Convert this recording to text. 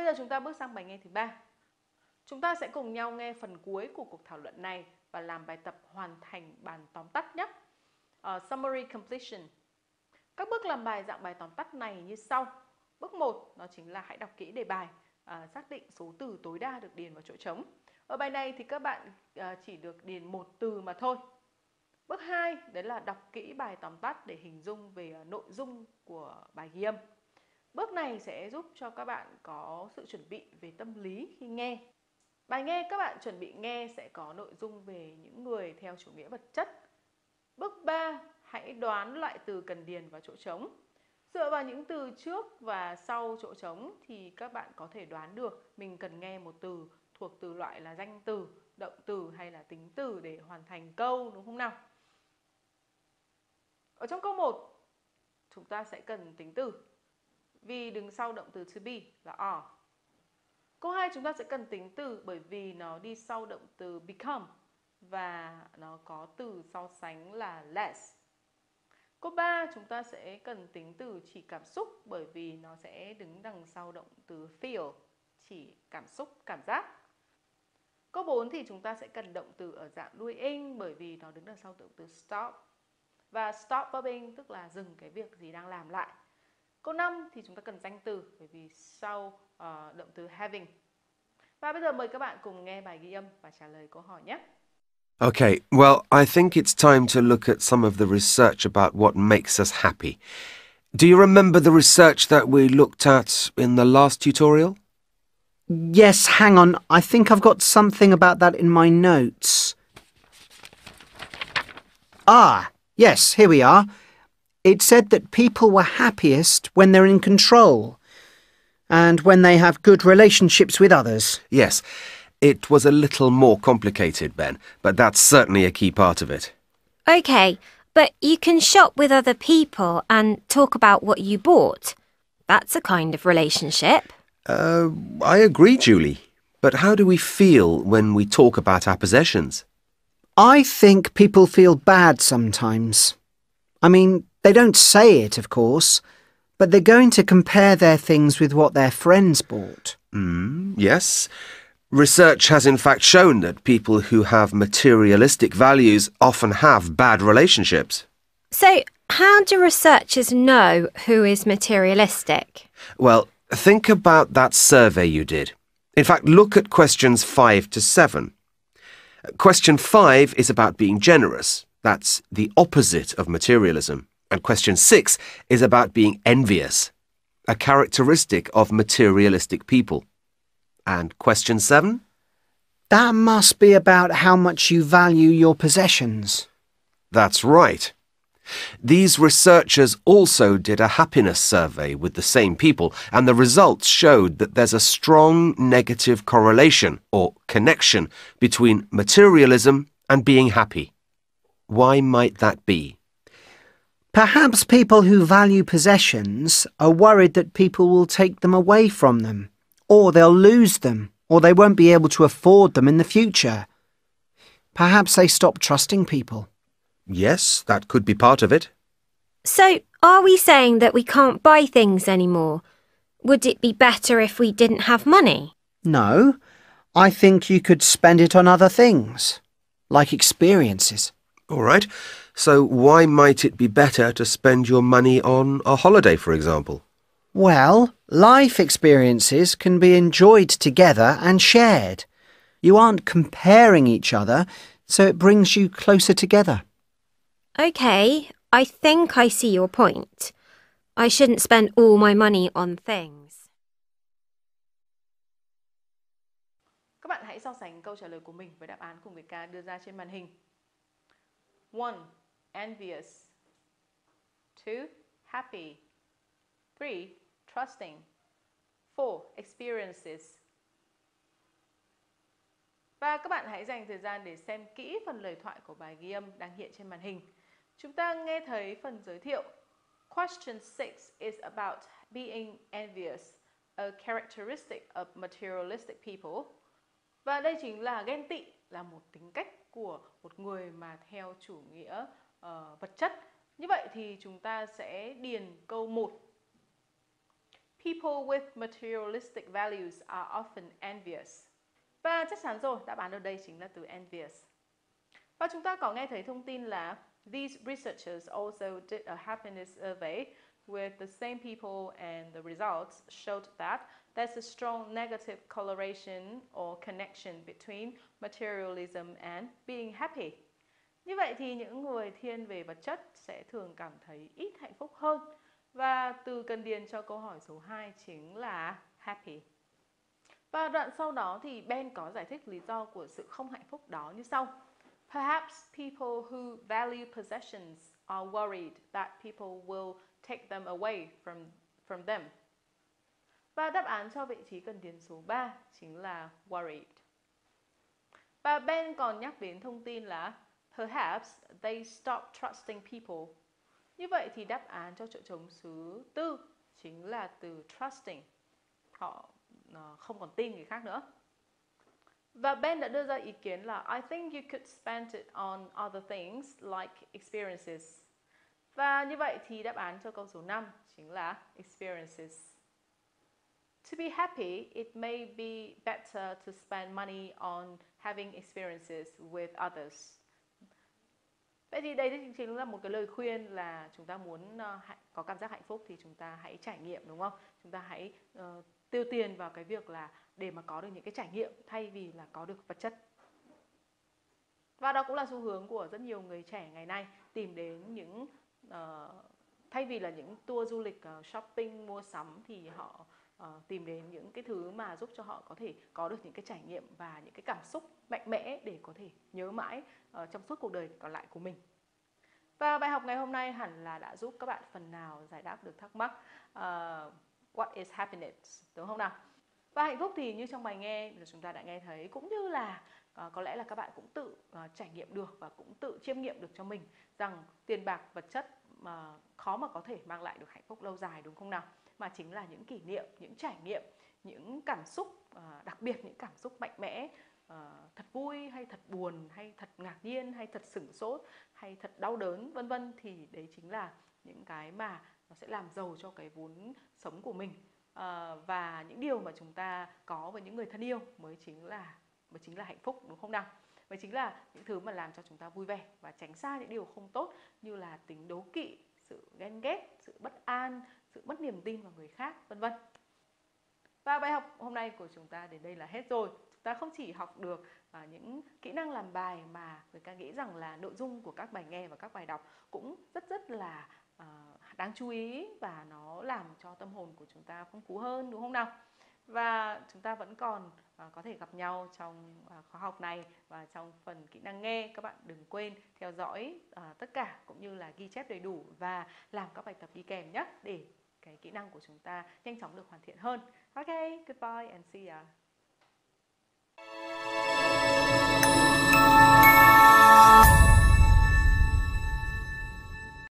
bây giờ chúng ta bước sang bài nghe thứ ba. Chúng ta sẽ cùng nhau nghe phần cuối của cuộc thảo luận này và làm bài tập hoàn thành bản tóm tắt nhé. Uh, summary completion. Các bước làm bài dạng bài tóm tắt này như sau. Bước 1 đó chính là hãy đọc kỹ đề bài, uh, xác định số từ tối đa được điền vào chỗ trống. Ở bài này thì các bạn uh, chỉ được điền một từ mà thôi. Bước 2 đấy là đọc kỹ bài tóm tắt để hình dung về uh, nội dung của bài ghi âm. Bước này sẽ giúp cho các bạn có sự chuẩn bị về tâm lý khi nghe. Bài nghe các bạn chuẩn bị nghe sẽ có nội dung về những người theo chủ nghĩa vật chất. Bước 3, hãy đoán loại từ cần điền vào chỗ trống. Dựa vào những từ trước và sau chỗ trống thì các bạn có thể đoán được mình cần nghe một từ thuộc từ loại là danh từ, động từ hay là tính từ để hoàn thành câu đúng không nào? Ở trong câu 1, chúng ta sẽ cần tính từ vì đứng sau động từ to be là are. Câu 2 chúng ta sẽ cần tính từ bởi vì nó đi sau động từ become và nó có từ so sánh là less. Câu 3 chúng ta sẽ cần tính từ chỉ cảm xúc bởi vì nó sẽ đứng đằng sau động từ feel, chỉ cảm xúc, cảm giác. Câu 4 thì chúng ta sẽ cần động từ ở dạng đuôi in bởi vì nó đứng đằng sau động từ stop. Và stop verbing tức là dừng cái việc gì đang làm lại. Câu 5 thì chúng ta cần danh từ bởi vì sau uh, động từ having. Và bây giờ mời các bạn cùng nghe bài ghi âm và trả lời câu hỏi nhé. Okay, well, I think it's time to look at some of the research about what makes us happy. Do you remember the research that we looked at in the last tutorial? Yes, hang on. I think I've got something about that in my notes. Ah, yes, here we are. It said that people were happiest when they're in control and when they have good relationships with others. Yes, it was a little more complicated, Ben, but that's certainly a key part of it. OK, but you can shop with other people and talk about what you bought. That's a kind of relationship. Uh, I agree, Julie. But how do we feel when we talk about our possessions? I think people feel bad sometimes. I mean, they don't say it, of course, but they're going to compare their things with what their friends bought. Mm, yes. Research has in fact shown that people who have materialistic values often have bad relationships. So, how do researchers know who is materialistic? Well, think about that survey you did. In fact, look at questions 5 to 7. Question 5 is about being generous. That's the opposite of materialism. And question six is about being envious, a characteristic of materialistic people. And question seven? That must be about how much you value your possessions. That's right. These researchers also did a happiness survey with the same people, and the results showed that there's a strong negative correlation or connection between materialism and being happy. Why might that be? Perhaps people who value possessions are worried that people will take them away from them, or they'll lose them, or they won't be able to afford them in the future. Perhaps they stop trusting people. Yes, that could be part of it. So, are we saying that we can't buy things anymore? Would it be better if we didn't have money? No, I think you could spend it on other things, like experiences. All right. So why might it be better to spend your money on a holiday, for example? Well, life experiences can be enjoyed together and shared. You aren't comparing each other, so it brings you closer together. OK, I think I see your point. I shouldn't spend all my money on things. Các bạn hãy so sánh câu trả lời của mình với đáp án của người ca đưa ra trên màn hình. 1 envious. 2. Happy. 3. Trusting. 4. Experiences. Và các bạn hãy dành thời gian để xem kỹ phần lời thoại của bài ghi âm đang hiện trên màn hình. Chúng ta nghe thấy phần giới thiệu. Question 6 is about being envious, a characteristic of materialistic people. Và đây chính là ghen tị, là một tính cách của một người mà theo chủ nghĩa uh, vật chất. Như vậy thì chúng ta sẽ điền câu 1. People with materialistic values are often envious. Và chắc chắn rồi, đáp án ở đây chính là từ envious. Và chúng ta có nghe thấy thông tin là these researchers also did a happiness survey with the same people and the results showed that there's a strong negative correlation or connection between materialism and being happy. Như vậy thì những người thiên về vật chất sẽ thường cảm thấy ít hạnh phúc hơn. Và từ cần điền cho câu hỏi số 2 chính là happy. Và đoạn sau đó thì Ben có giải thích lý do của sự không hạnh phúc đó như sau. Perhaps people who value possessions are worried that people will take them away from, from them. Và đáp án cho vị trí cần điền số 3 chính là worried. Và Ben còn nhắc đến thông tin là perhaps they stop trusting people. Như vậy thì đáp án cho chỗ trống số 4 chính là từ trusting. Họ uh, không còn tin người khác nữa. Và Ben đã đưa ra ý kiến là I think you could spend it on other things like experiences. Và như vậy thì đáp án cho câu số 5 chính là experiences. To be happy, it may be better to spend money on having experiences with others. Vậy thì đây chính là một cái lời khuyên là chúng ta muốn uh, có cảm giác hạnh phúc thì chúng ta hãy trải nghiệm đúng không? Chúng ta hãy uh, tiêu tiền vào cái việc là để mà có được những cái trải nghiệm thay vì là có được vật chất. Và đó cũng là xu hướng của rất nhiều người trẻ ngày nay tìm đến những uh, thay vì là những tour du lịch uh, shopping mua sắm thì họ uh, tìm đến những cái thứ mà giúp cho họ có thể có được những cái trải nghiệm và những cái cảm xúc mạnh mẽ để có thể nhớ mãi uh, trong suốt cuộc đời còn lại của mình. Và bài học ngày hôm nay hẳn là đã giúp các bạn phần nào giải đáp được thắc mắc uh, what is happiness đúng không nào? Và hạnh phúc thì như trong bài nghe là chúng ta đã nghe thấy cũng như là uh, có lẽ là các bạn cũng tự uh, trải nghiệm được và cũng tự chiêm nghiệm được cho mình rằng tiền bạc vật chất mà khó mà có thể mang lại được hạnh phúc lâu dài đúng không nào? Mà chính là những kỷ niệm, những trải nghiệm, những cảm xúc à, đặc biệt những cảm xúc mạnh mẽ à, thật vui hay thật buồn hay thật ngạc nhiên hay thật sửng sốt hay thật đau đớn vân vân thì đấy chính là những cái mà nó sẽ làm giàu cho cái vốn sống của mình à, và những điều mà chúng ta có với những người thân yêu mới chính là mới chính là hạnh phúc đúng không nào và chính là những thứ mà làm cho chúng ta vui vẻ và tránh xa những điều không tốt như là tính đố kỵ, sự ghen ghét, sự bất an, sự mất niềm tin vào người khác, vân vân. Và bài học hôm nay của chúng ta đến đây là hết rồi. Chúng ta không chỉ học được à, những kỹ năng làm bài mà người ta nghĩ rằng là nội dung của các bài nghe và các bài đọc cũng rất rất là à, đáng chú ý và nó làm cho tâm hồn của chúng ta phong phú hơn, đúng không nào? Và chúng ta vẫn còn uh, có thể gặp nhau trong uh, khóa học này và trong phần kỹ năng nghe các bạn đừng quên theo dõi uh, tất cả cũng như là ghi chép đầy đủ và làm các bài tập đi kèm nhé để cái kỹ năng của chúng ta nhanh chóng được hoàn thiện hơn. Ok, goodbye and see ya.